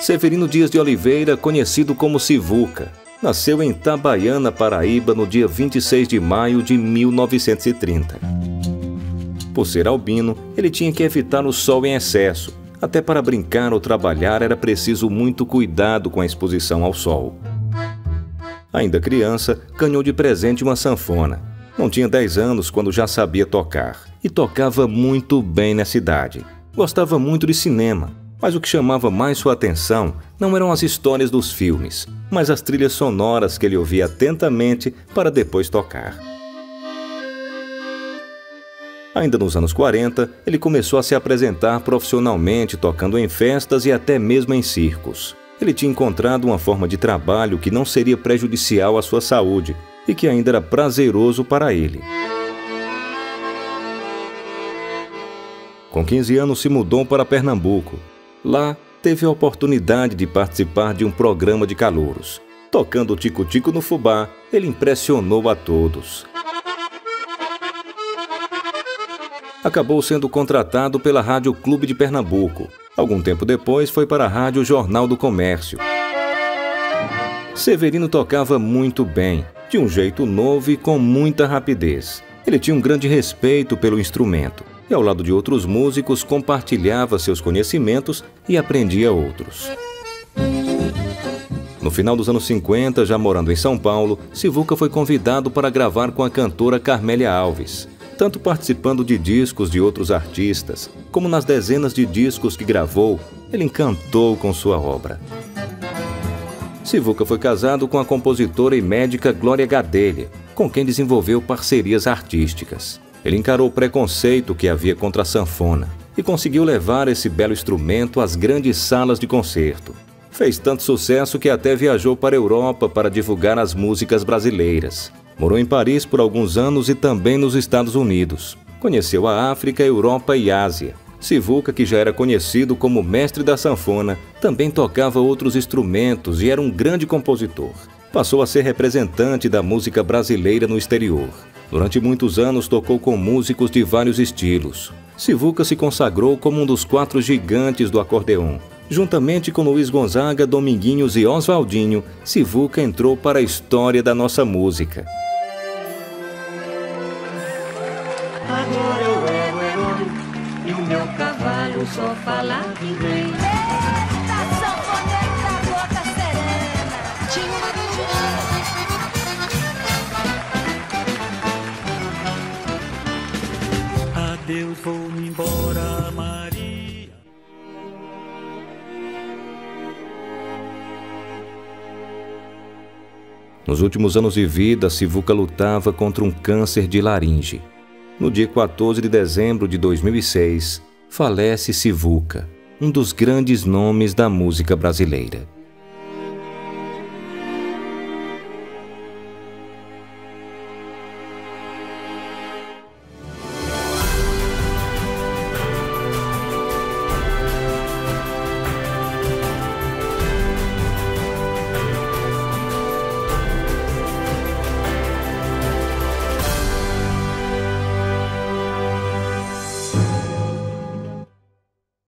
Severino Dias de Oliveira, conhecido como Sivuca, nasceu em Itabaiana, Paraíba, no dia 26 de maio de 1930. Por ser albino, ele tinha que evitar o sol em excesso. Até para brincar ou trabalhar era preciso muito cuidado com a exposição ao sol. Ainda criança, ganhou de presente uma sanfona. Não tinha 10 anos quando já sabia tocar e tocava muito bem nessa idade. Gostava muito de cinema, mas o que chamava mais sua atenção não eram as histórias dos filmes, mas as trilhas sonoras que ele ouvia atentamente para depois tocar. Ainda nos anos 40, ele começou a se apresentar profissionalmente, tocando em festas e até mesmo em circos. Ele tinha encontrado uma forma de trabalho que não seria prejudicial à sua saúde e que ainda era prazeroso para ele. Com 15 anos, se mudou para Pernambuco. Lá, teve a oportunidade de participar de um programa de calouros. Tocando tico-tico no fubá, ele impressionou a todos. Acabou sendo contratado pela Rádio Clube de Pernambuco. Algum tempo depois, foi para a Rádio Jornal do Comércio. Severino tocava muito bem, de um jeito novo e com muita rapidez. Ele tinha um grande respeito pelo instrumento e, ao lado de outros músicos, compartilhava seus conhecimentos e aprendia outros. No final dos anos 50, já morando em São Paulo, Sivuca foi convidado para gravar com a cantora Carmélia Alves, tanto participando de discos de outros artistas, como nas dezenas de discos que gravou, ele encantou com sua obra. Sivuca foi casado com a compositora e médica Glória Gadelha, com quem desenvolveu parcerias artísticas. Ele encarou o preconceito que havia contra a sanfona e conseguiu levar esse belo instrumento às grandes salas de concerto. Fez tanto sucesso que até viajou para a Europa para divulgar as músicas brasileiras. Morou em Paris por alguns anos e também nos Estados Unidos. Conheceu a África, Europa e Ásia. Sivuca, que já era conhecido como mestre da sanfona, também tocava outros instrumentos e era um grande compositor. Passou a ser representante da música brasileira no exterior. Durante muitos anos tocou com músicos de vários estilos. Sivuca se consagrou como um dos quatro gigantes do acordeon. Juntamente com Luiz Gonzaga, Dominguinhos e Oswaldinho, Sivuca entrou para a história da nossa música. Agora eu e o meu cavalo só. Adeus, vou-me embora, Maria. Nos últimos anos de vida, Sivuca lutava contra um câncer de laringe. No dia 14 de dezembro de 2006, falece Sivuca, um dos grandes nomes da música brasileira.